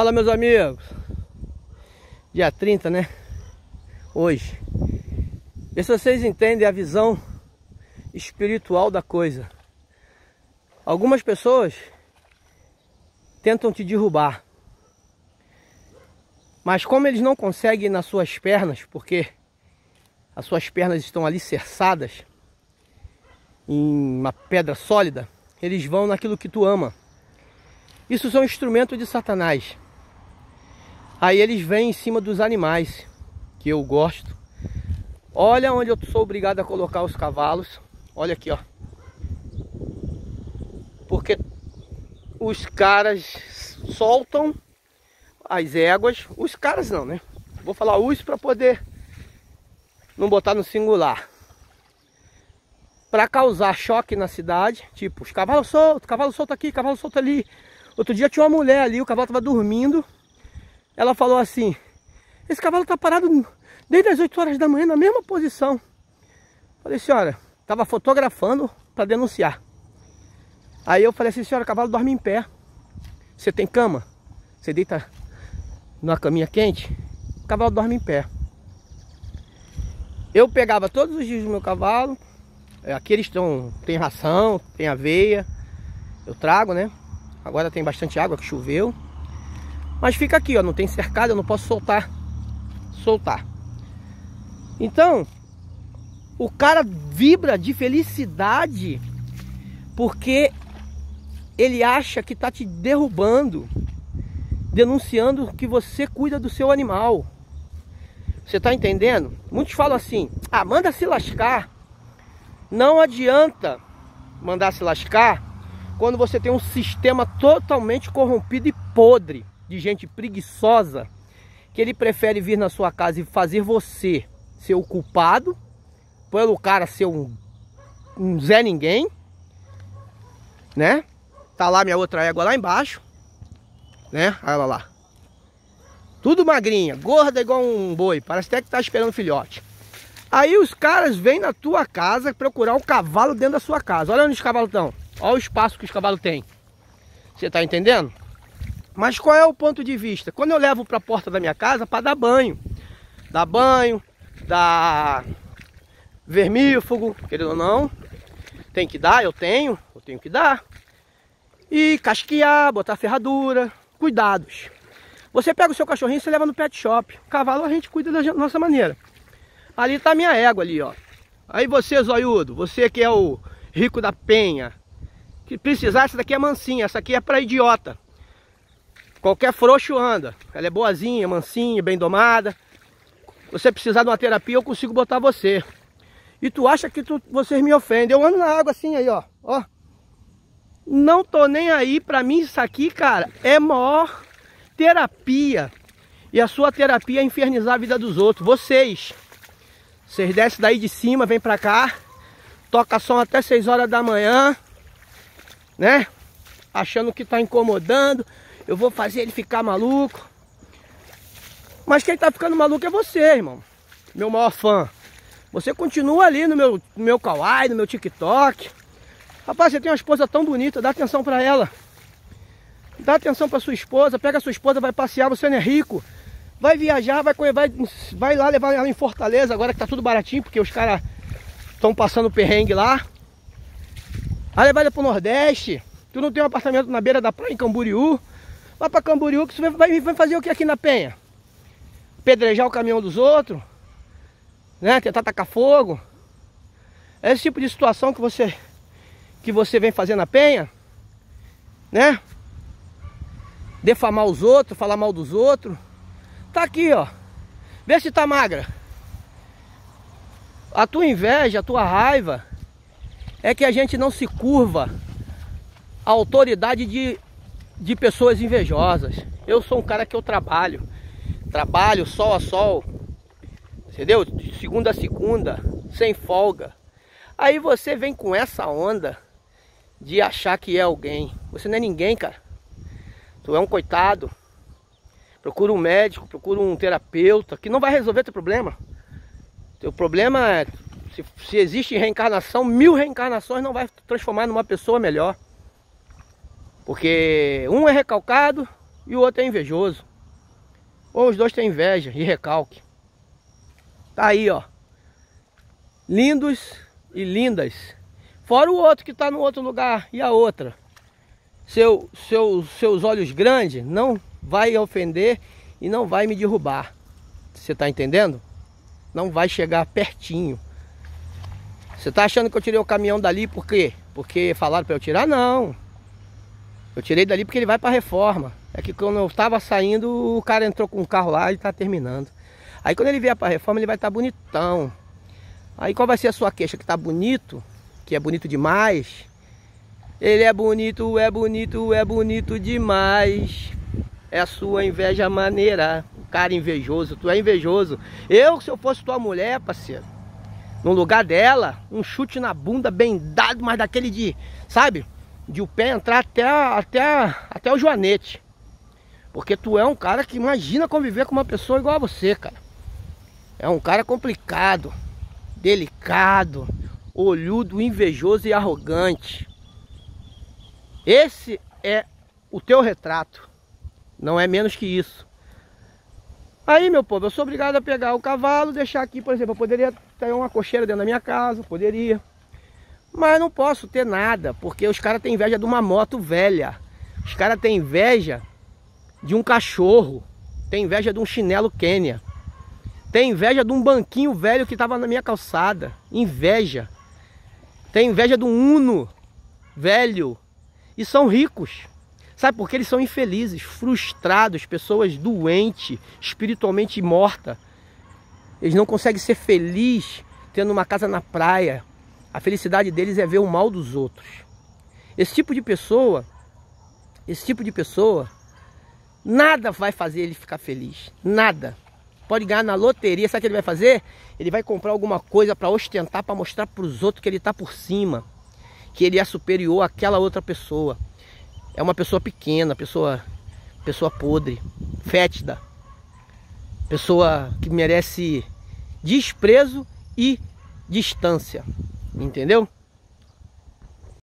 Fala meus amigos. Dia 30 né? Hoje. Vê se vocês entendem a visão espiritual da coisa. Algumas pessoas Tentam te derrubar. Mas como eles não conseguem nas suas pernas Porque as suas pernas estão alicerçadas Em uma pedra sólida Eles vão naquilo que tu ama. Isso são instrumentos de Satanás Aí eles vêm em cima dos animais, que eu gosto. Olha onde eu sou obrigado a colocar os cavalos. Olha aqui, ó. Porque os caras soltam as éguas. Os caras não, né? Vou falar os para poder não botar no singular. Para causar choque na cidade, tipo, os cavalos soltos, cavalo solto aqui, cavalo solto ali. Outro dia tinha uma mulher ali, o cavalo tava dormindo ela falou assim, esse cavalo está parado desde as 8 horas da manhã na mesma posição. Falei, senhora, estava fotografando para denunciar. Aí eu falei assim, senhora, o cavalo dorme em pé. Você tem cama? Você deita numa caminha quente? O cavalo dorme em pé. Eu pegava todos os dias o meu cavalo. É, aqui eles estão, tem ração, tem aveia. Eu trago, né? Agora tem bastante água que choveu. Mas fica aqui, ó, não tem cercado, eu não posso soltar. Soltar. Então, o cara vibra de felicidade porque ele acha que está te derrubando, denunciando que você cuida do seu animal. Você está entendendo? Muitos falam assim: ah, manda se lascar. Não adianta mandar se lascar quando você tem um sistema totalmente corrompido e podre de gente preguiçosa que ele prefere vir na sua casa e fazer você ser o culpado, pelo cara ser um, um Zé Ninguém, né? Tá lá minha outra égua lá embaixo, né? Olha ela lá. Tudo magrinha, gorda igual um boi, parece até que tá esperando filhote. Aí os caras vêm na tua casa procurar um cavalo dentro da sua casa. Olha onde os cavalos estão. Olha o espaço que os cavalos têm. Você tá entendendo? Mas qual é o ponto de vista? Quando eu levo para a porta da minha casa para dar banho, dar banho, dar vermífugo, querendo ou não, tem que dar, eu tenho, eu tenho que dar. E casquear, botar ferradura, cuidados. Você pega o seu cachorrinho e você leva no pet shop. O cavalo a gente cuida da nossa maneira. Ali está minha égua ali, ó. Aí você, zoiudo, você que é o rico da penha, que precisar, essa daqui é mansinha, essa aqui é para idiota. Qualquer frouxo anda. Ela é boazinha, mansinha, bem domada. Você precisar de uma terapia, eu consigo botar você. E tu acha que tu, vocês me ofendem. Eu ando na água assim aí, ó. ó. Não tô nem aí. Pra mim isso aqui, cara, é maior terapia. E a sua terapia é infernizar a vida dos outros. Vocês. Vocês descem daí de cima, vem pra cá. Toca som até 6 horas da manhã. Né? Achando que tá incomodando eu vou fazer ele ficar maluco. Mas quem tá ficando maluco é você, irmão. Meu maior fã. Você continua ali no meu, no meu kawaii, no meu TikTok. Rapaz, você tem uma esposa tão bonita, dá atenção para ela. Dá atenção para sua esposa, pega sua esposa, vai passear, você não é rico. Vai viajar, vai, vai, vai lá levar ela em Fortaleza, agora que tá tudo baratinho, porque os caras estão passando perrengue lá. Vai levar ela pro Nordeste. Tu não tem um apartamento na beira da praia em Camboriú. Vai pra Camboriú que você vai, vai fazer o que aqui na Penha? Pedrejar o caminhão dos outros? Né? Tentar tacar fogo? É esse tipo de situação que você que você vem fazer na Penha? Né? Defamar os outros, falar mal dos outros. Tá aqui, ó. Vê se tá magra. A tua inveja, a tua raiva é que a gente não se curva à autoridade de de pessoas invejosas. Eu sou um cara que eu trabalho. Trabalho sol a sol. Entendeu? De segunda a segunda, sem folga. Aí você vem com essa onda de achar que é alguém. Você não é ninguém, cara. Tu é um coitado. Procura um médico, procura um terapeuta que não vai resolver teu problema. Teu problema é se, se existe reencarnação, mil reencarnações não vai transformar numa pessoa melhor. Porque um é recalcado e o outro é invejoso. Ou os dois têm inveja e recalque. Tá aí, ó. Lindos e lindas. Fora o outro que está no outro lugar e a outra. Seu, seu, seus olhos grandes não vai ofender e não vai me derrubar. Você está entendendo? Não vai chegar pertinho. Você está achando que eu tirei o caminhão dali por quê? Porque falaram para eu tirar? Não. Eu tirei dali porque ele vai para reforma. É que quando eu estava saindo, o cara entrou com o carro lá e está terminando. Aí quando ele vier para reforma, ele vai estar tá bonitão. Aí qual vai ser a sua queixa? Que está bonito? Que é bonito demais? Ele é bonito, é bonito, é bonito demais. É a sua inveja maneira. O cara invejoso, tu é invejoso. Eu, se eu fosse tua mulher, parceiro, no lugar dela, um chute na bunda bem dado, mas daquele de, sabe? De o pé entrar até, até, até o joanete. Porque tu é um cara que imagina conviver com uma pessoa igual a você, cara. É um cara complicado, delicado, olhudo, invejoso e arrogante. Esse é o teu retrato. Não é menos que isso. Aí, meu povo, eu sou obrigado a pegar o cavalo, deixar aqui, por exemplo, eu poderia ter uma cocheira dentro da minha casa, poderia. Mas não posso ter nada, porque os caras têm inveja de uma moto velha. Os caras têm inveja de um cachorro. Tem inveja de um chinelo Quênia. Tem inveja de um banquinho velho que estava na minha calçada. Inveja. Tem inveja de um Uno velho. E são ricos. Sabe por que eles são infelizes, frustrados, pessoas doentes, espiritualmente mortas. Eles não conseguem ser felizes tendo uma casa na praia. A felicidade deles é ver o mal dos outros. Esse tipo de pessoa, esse tipo de pessoa, nada vai fazer ele ficar feliz. Nada. Pode ganhar na loteria, sabe o que ele vai fazer? Ele vai comprar alguma coisa para ostentar, para mostrar para os outros que ele está por cima que ele é superior àquela outra pessoa. É uma pessoa pequena, pessoa, pessoa podre, fétida, pessoa que merece desprezo e distância, entendeu?